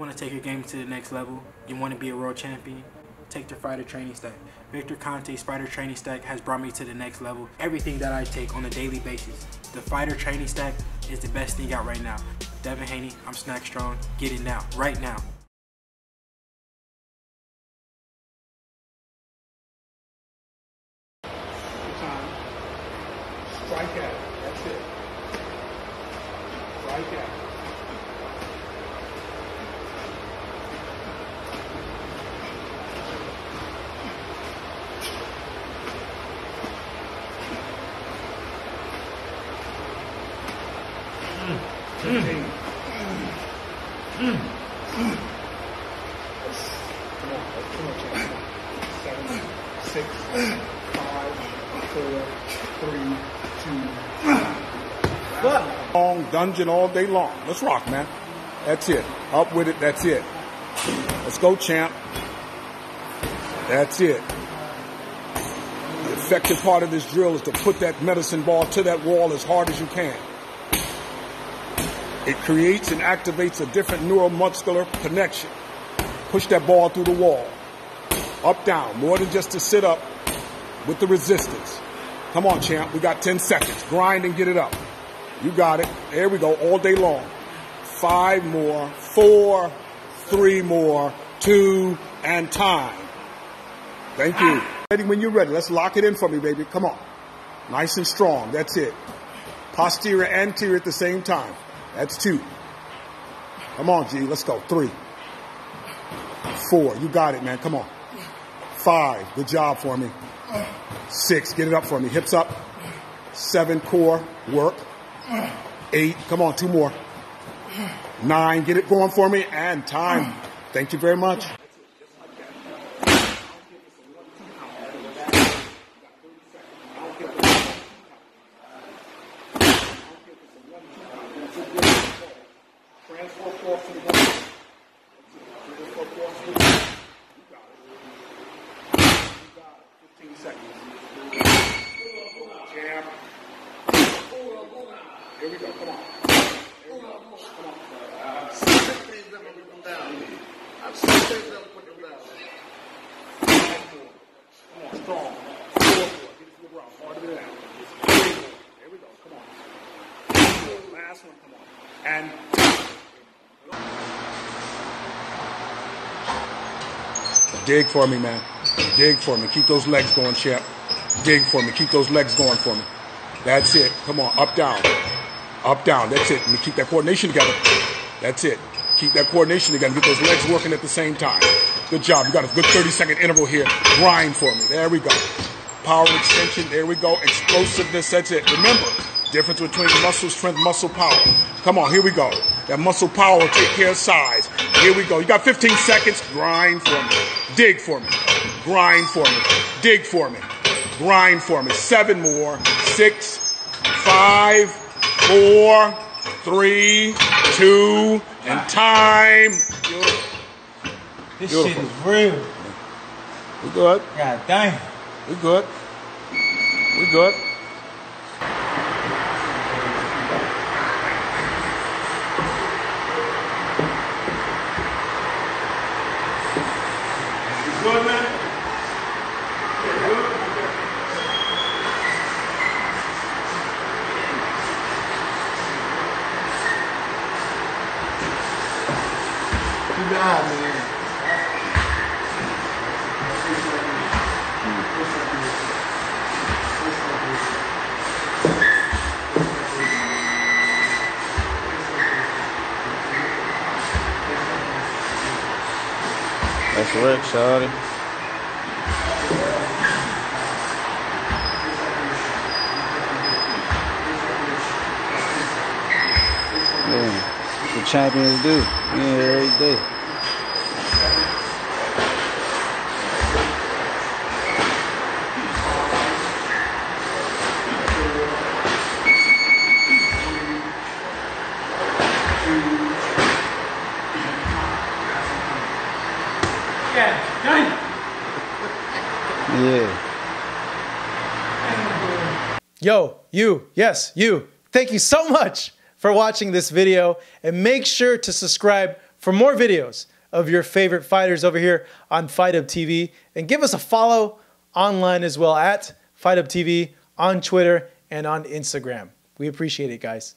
want to take your game to the next level? You want to be a world champion? Take the Fighter Training Stack. Victor Conte's Fighter Training Stack has brought me to the next level. Everything that I take on a daily basis. The Fighter Training Stack is the best thing out right now. Devin Haney, I'm SNAC Strong. Get it now, right now. time. Strike out. That's it. Strike out. Fifteen. Come on, that's too much. Come on. Two, long dungeon all day long. Let's rock, man. That's it. Up with it. That's it. Let's go, champ. That's it. The effective part of this drill is to put that medicine ball to that wall as hard as you can. It creates and activates a different neuromuscular connection. Push that ball through the wall. Up, down. More than just to sit up with the resistance. Come on, champ. We got 10 seconds. Grind and get it up. You got it. There we go. All day long. Five more. Four. Three more. Two. And time. Thank you. Ready when you're ready. Let's lock it in for me, baby. Come on. Nice and strong. That's it. Posterior, and anterior at the same time. That's two. Come on, G. Let's go. Three. Four. You got it, man. Come on. Five. Good job for me. Six. Get it up for me. Hips up. Seven. Core. Work. Eight. Come on. Two more. Nine. Get it going for me. And time. Thank you very much. Transfer to the ball. Transfer force to the ball. You got it. You got it. 15 seconds. Jab. Here we go. Come on. Here we go. Come on. I've seen things that put them down. I've seen things that put them down. Come on. Strong. Get ground. Harder than that. Three we go. Come on. Last one. Come on. And Dig for me, man. Dig for me. Keep those legs going, champ. Dig for me. Keep those legs going for me. That's it. Come on. Up, down. Up, down. That's it. Keep that coordination together. That's it. Keep that coordination together. Get those legs working at the same time. Good job. You got a good 30 second interval here. Grind for me. There we go. Power extension. There we go. Explosiveness. That's it. Remember, difference between muscle strength, muscle power. Come on. Here we go. That muscle power take care of size. Here we go. You got 15 seconds. Grind for me. Dig for me. Grind for me. Dig for me. Grind for me. Seven more. Six, five, four, three, two, and time. This Beautiful. shit is real. We good. God damn. We good. We good. That's Rick, shawty. Yeah, the champions do. Yeah, every day. Damn. Yeah. Yo, you, yes, you. Thank you so much for watching this video and make sure to subscribe for more videos of your favorite fighters over here on Fight Hub TV. And give us a follow online as well at Fight Hub TV on Twitter and on Instagram. We appreciate it, guys.